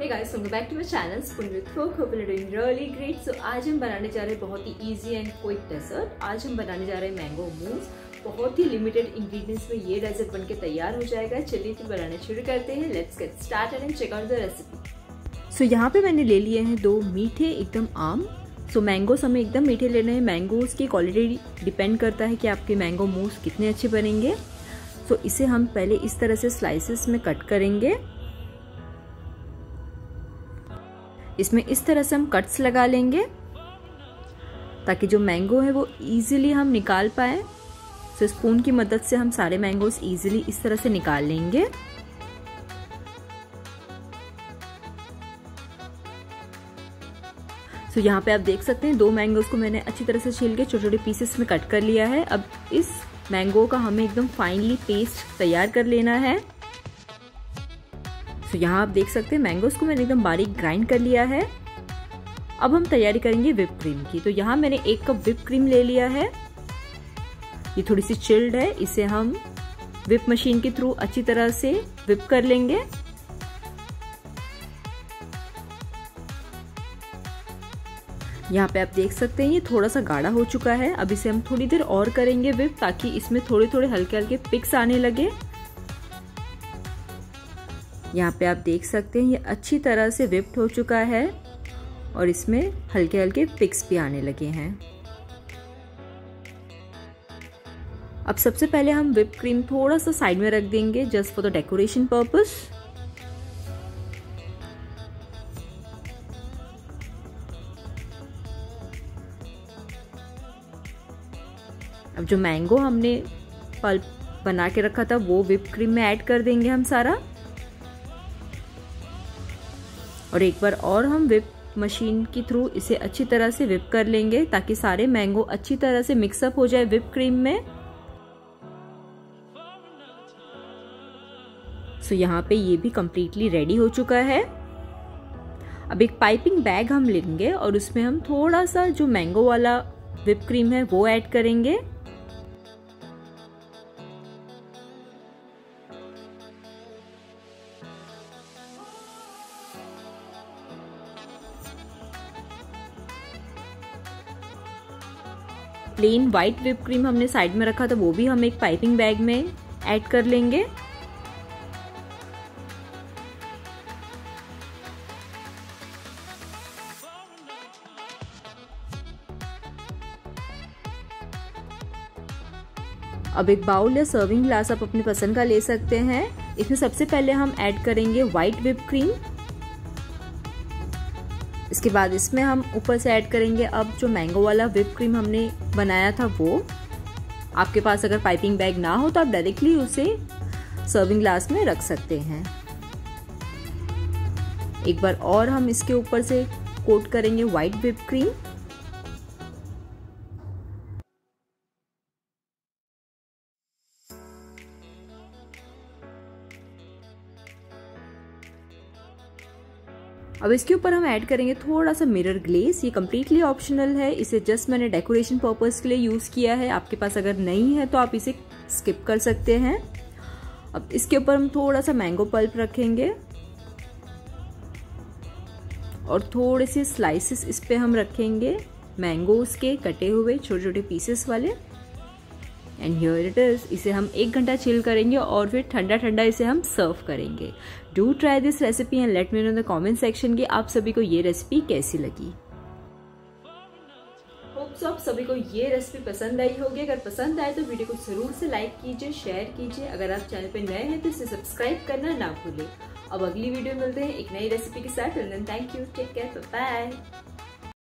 Hey guys, welcome back to my channel Spoon with Cook. Hope you're doing really great. So आज हम बनाने जा रहे हैं बहुत ही easy and quick dessert. आज हम बनाने जा रहे हैं मैंगो मूस बहुत ही लिमिटेड इंग्रेडिएंट्स में ये डेजर्ट बनके तैयार हो जाएगा। चलिए फिर बनाना शुरू करते हैं। Let's get start and check out the recipe so यहाँ पे मैंने ले लिए हैं दो मीठे एकदम आम। सो मैंगोस हमें एकदम मीठे लेने हैं। मैंगोज की क्वालिटी डिपेंड करता है कि आपके मैंगो मूस कितने अच्छे बनेंगे। सो so, इसे हम पहले इस तरह से स्लाइसेस में कट करेंगे। इसमें इस तरह से हम कट्स लगा लेंगे ताकि जो मैंगो है वो इजीली हम निकाल पाए। सो स्पून की मदद से हम सारे मैंगोस इजीली इस तरह से निकाल लेंगे। सो यहाँ पे आप देख सकते हैं, दो मैंगोस को मैंने अच्छी तरह से छील के छोटे छोटे पीसेस में कट कर लिया है। अब इस मैंगो का हमें एकदम फाइनली पेस्ट तैयार कर लेना है। तो यहाँ आप देख सकते हैं मैंगोस को मैंने एकदम बारीक ग्राइंड कर लिया है। अब हम तैयारी करेंगे विप क्रीम की। तो यहाँ मैंने एक कप विप क्रीम ले लिया है। ये थोड़ी सी चिल्ड है, इसे हम विप मशीन के थ्रू अच्छी तरह से विप कर लेंगे। यहाँ पे आप देख सकते हैं, ये थोड़ा सा गाढ़ा हो चुका है। अब इसे हम थोड़ी देर और करेंगे विप ताकि इसमें थोड़े थोड़े हल्के हल्के पिक्स आने लगे। यहाँ पे आप देख सकते हैं, ये अच्छी तरह से विप्ड हो चुका है और इसमें हल्के हल्के पिक्स भी आने लगे हैं। अब सबसे पहले हम विप क्रीम थोड़ा सा साइड में रख देंगे just for the decoration purpose अब जो मैंगो हमने पल्प बना के रखा था, वो विप क्रीम में ऐड कर देंगे हम सारा। और एक बार और हम विप मशीन के थ्रू इसे अच्छी तरह से विप कर लेंगे ताकि सारे मैंगो अच्छी तरह से मिक्सअप हो जाए विप क्रीम में। सो so, यहाँ पे ये भी कम्प्लीटली रेडी हो चुका है। अब एक पाइपिंग बैग हम लेंगे और उसमें हम थोड़ा सा जो मैंगो वाला विप क्रीम है वो ऐड करेंगे। प्लेन वाइट विप क्रीम हमने साइड में रखा था, वो भी हम एक पाइपिंग बैग में ऐड कर लेंगे। अब एक बाउल या सर्विंग ग्लास आप अपनी पसंद का ले सकते हैं। इसमें सबसे पहले हम ऐड करेंगे व्हाइट विप क्रीम इसके बाद इसमें हम ऊपर से ऐड करेंगे अब जो मैंगो वाला विप क्रीम हमने बनाया था वो। आपके पास अगर पाइपिंग बैग ना हो तो आप डायरेक्टली उसे सर्विंग ग्लास में रख सकते हैं। एक बार और हम इसके ऊपर से कोट करेंगे व्हाइट विप क्रीम अब इसके ऊपर हम ऐड करेंगे थोड़ा सा मिरर ग्लेस ये कम्प्लीटली ऑप्शनल है। इसे जस्ट मैंने डेकोरेशन पर्पज के लिए यूज़ किया है। आपके पास अगर नहीं है तो आप इसे स्किप कर सकते हैं। अब इसके ऊपर हम थोड़ा सा मैंगो पल्प रखेंगे। और थोड़े से स्लाइसेस इस पे हम रखेंगे। मैंगोज के कटे हुए छोटे छोटे पीसेस वाले। एंड हियर इट इज़ इसे हम एक घंटा चिल करेंगे और फिर ठंडा ठंडा इसे हम सर्व करेंगे। Do try this recipe and let me know the comment section की आप सभी को ये रेसिपी कैसी लगी। होप्स आप सभी को ये रेसिपी पसंद आई होगी। अगर पसंद आए तो वीडियो को ज़रूर से लाइक कीजिए शेयर कीजिए। अगर आप चैनल पे नए हैं तो इसे सब्सक्राइब करना ना भूलें। अब अगली वीडियो मिलते हैं एक नई रेसिपी के साथ। Thank you take care bye